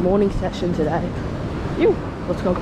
morning session today. You, let's go.